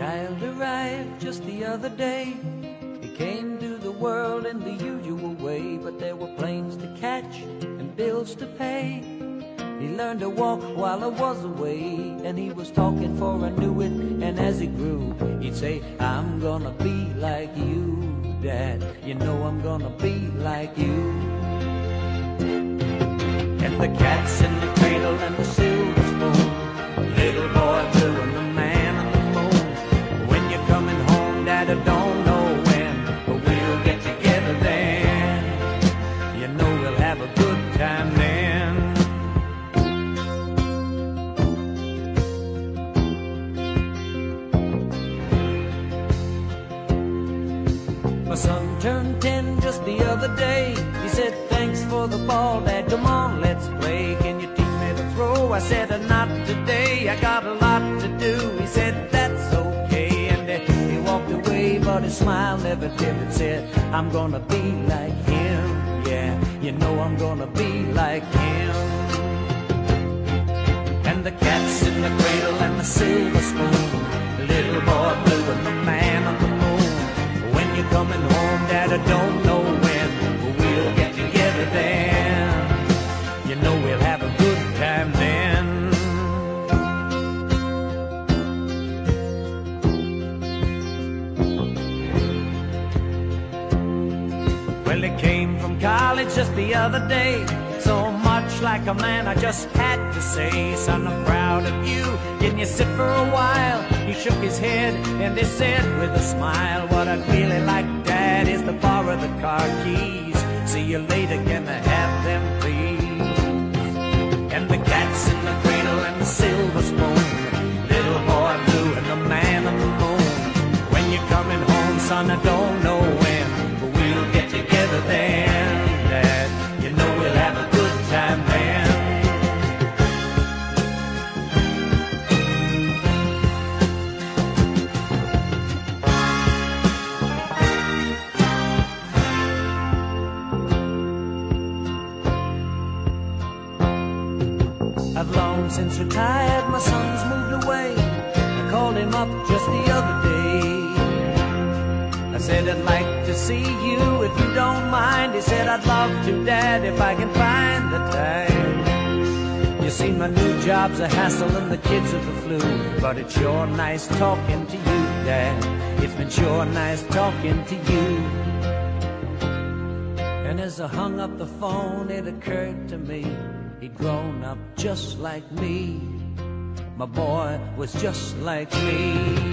alive just the other day. He came to the world in the usual way, but there were planes to catch and bills to pay. He learned to walk while I was away, and he was talking for I knew it. And as he grew, he'd say, I'm gonna be like you, Dad. You know I'm gonna be like you. And the cat's I don't know when, but we'll get together then. You know we'll have a good time then. My son turned ten just the other day. He said, Thanks for the ball, Dad. Come on, let's play. Can you teach me to throw? I said, smile never dimmed. Said, I'm gonna be like him. Yeah, you know I'm gonna be like him. And the cat's in the cradle and the silver spoon. Little boy blue and the man on the moon. When you're coming home, Dad, I don't just the other day. So much like a man, I just had to say, Son, I'm proud of you. Can you sit for a while? He shook his head and he said with a smile, What I'd really like, Dad, is to borrow the car keys. See you later, can I have them, please? And the cat's in the cradle and the silver spoon. Little boy blue and the man on the moon. When you're coming home, son, I don't Since retired, my son's moved away. I called him up just the other day. I said, I'd like to see you if you don't mind. He said, I'd love to, Dad, if I can find the time. You see, my new job's a hassle and the kids are the flu. But it's sure nice talking to you, Dad. It's been sure nice talking to you. And as I hung up the phone, it occurred to me He'd grown up just like me. My boy was just like me.